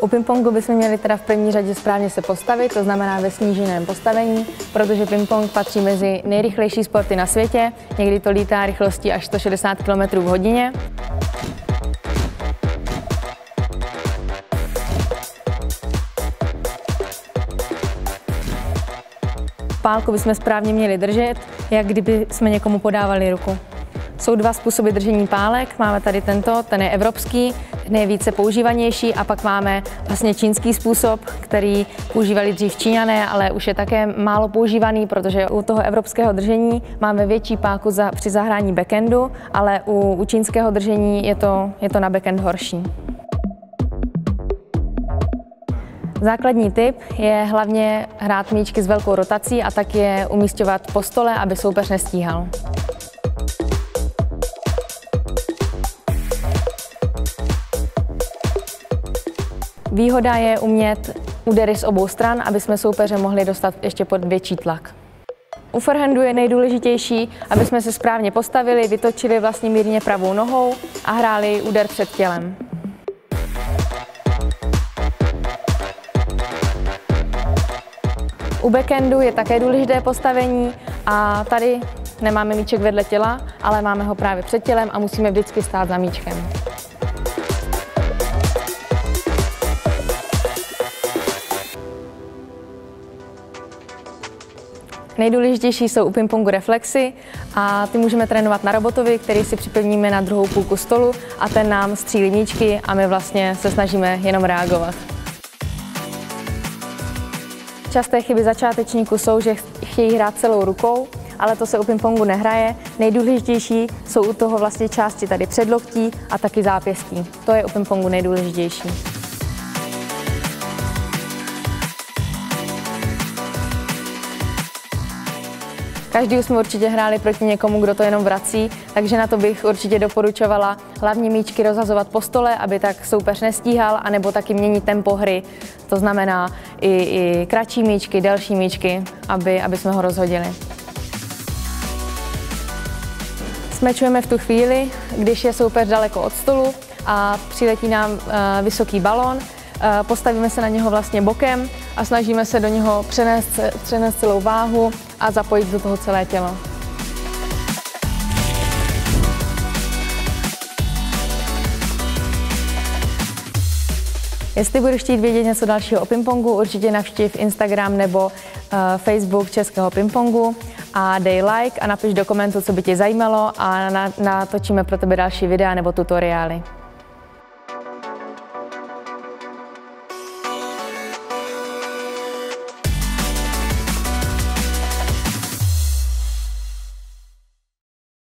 U pingpongu bychom měli teda v první řadě správně se postavit, to znamená ve sníženém postavení, protože pingpong patří mezi nejrychlejší sporty na světě, někdy to lítá rychlostí až 160 km v hodině. Pálku bychom správně měli držet, jak kdyby jsme někomu podávali ruku. Jsou dva způsoby držení pálek. Máme tady tento, ten je evropský, nejvíce používanější a pak máme vlastně čínský způsob, který používali dřív Číňané, ale už je také málo používaný, protože u toho evropského držení máme větší páku za, při zahrání backendu, ale u, u čínského držení je to, je to na backend horší. Základní tip je hlavně hrát míčky s velkou rotací a tak je umístěvat po stole, aby soupeř nestíhal. Výhoda je umět údery z obou stran, aby jsme soupeře mohli dostat ještě pod větší tlak. U forehandu je nejdůležitější, aby jsme se správně postavili, vytočili vlastně mírně pravou nohou a hráli úder před tělem. U backendu je také důležité postavení a tady nemáme míček vedle těla, ale máme ho právě před tělem a musíme vždycky stát za míčkem. Nejdůležitější jsou u pingpongu reflexy a ty můžeme trénovat na robotovi, který si připevníme na druhou půlku stolu a ten nám střílí míčky a my vlastně se snažíme jenom reagovat. Časté chyby začátečníků jsou, že chtějí hrát celou rukou, ale to se u pingpongu nehraje. Nejdůležitější jsou u toho vlastně části tady předloktí a taky zápěstí. To je u pingpongu nejdůležitější. Každý už jsme určitě hráli proti někomu, kdo to jenom vrací, takže na to bych určitě doporučovala hlavně míčky rozhazovat po stole, aby tak soupeř nestíhal, anebo taky měnit tempo hry. To znamená i, i kratší míčky, delší míčky, aby, aby jsme ho rozhodili. Smečujeme v tu chvíli, když je soupeř daleko od stolu a přiletí nám uh, vysoký balón, uh, postavíme se na něho vlastně bokem a snažíme se do něho přenést, přenést celou váhu a zapojit do toho celé tělo. Jestli budeš chtít vědět něco dalšího o pingpongu, určitě navštiv Instagram nebo uh, Facebook Českého pingpongu a dej like a napiš do komentu, co by tě zajímalo a natočíme pro tebe další videa nebo tutoriály.